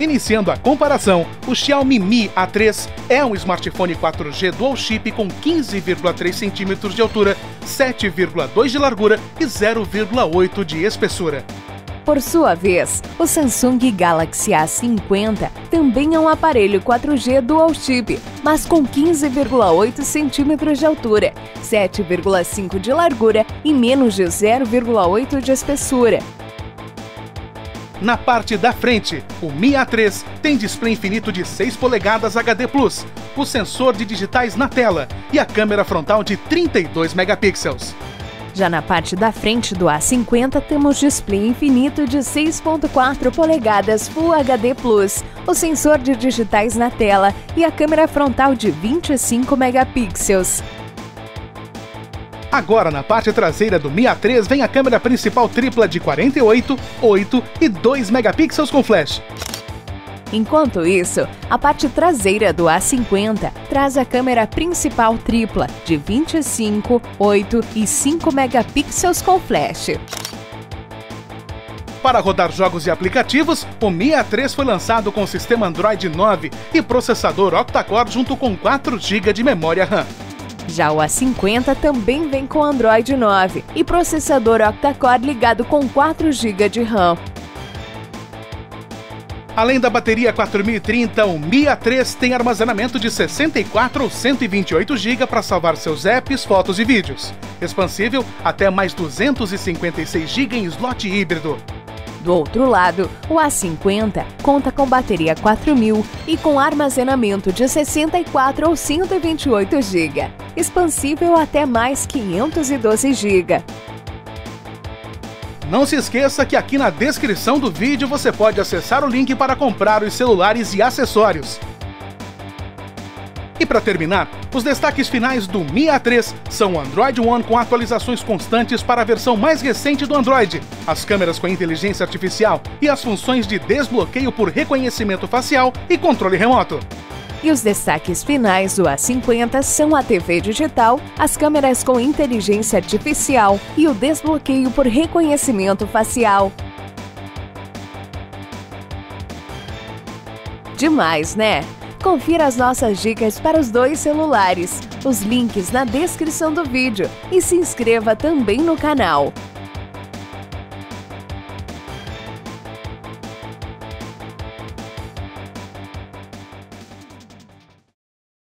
Iniciando a comparação, o Xiaomi Mi A3 é um smartphone 4G dual chip com 15,3 centímetros de altura, 7,2 de largura e 0,8 de espessura. Por sua vez, o Samsung Galaxy A50 também é um aparelho 4G dual chip, mas com 15,8 centímetros de altura, 7,5 de largura e menos de 0,8 de espessura. Na parte da frente, o Mi A3 tem display infinito de 6 polegadas HD+, o sensor de digitais na tela e a câmera frontal de 32 megapixels. Já na parte da frente do A50 temos display infinito de 6.4 polegadas Full HD+, o sensor de digitais na tela e a câmera frontal de 25 megapixels. Agora, na parte traseira do Mi A3 vem a câmera principal tripla de 48, 8 e 2 megapixels com flash. Enquanto isso, a parte traseira do A50 traz a câmera principal tripla de 25, 8 e 5 megapixels com flash. Para rodar jogos e aplicativos, o Mi A3 foi lançado com sistema Android 9 e processador octa-core junto com 4 GB de memória RAM. Já o A50 também vem com Android 9 e processador octa-core ligado com 4 GB de RAM. Além da bateria 4030, o Mi A3 tem armazenamento de 64 ou 128 GB para salvar seus apps, fotos e vídeos. Expansível até mais 256 GB em slot híbrido. Do outro lado, o A50 conta com bateria 4000 e com armazenamento de 64 ou 128 GB, expansível até mais 512 GB. Não se esqueça que aqui na descrição do vídeo você pode acessar o link para comprar os celulares e acessórios. E para terminar, os destaques finais do Mi A3 são o Android One com atualizações constantes para a versão mais recente do Android, as câmeras com inteligência artificial e as funções de desbloqueio por reconhecimento facial e controle remoto. E os destaques finais do A50 são a TV digital, as câmeras com inteligência artificial e o desbloqueio por reconhecimento facial. Demais, né? Confira as nossas dicas para os dois celulares, os links na descrição do vídeo e se inscreva também no canal.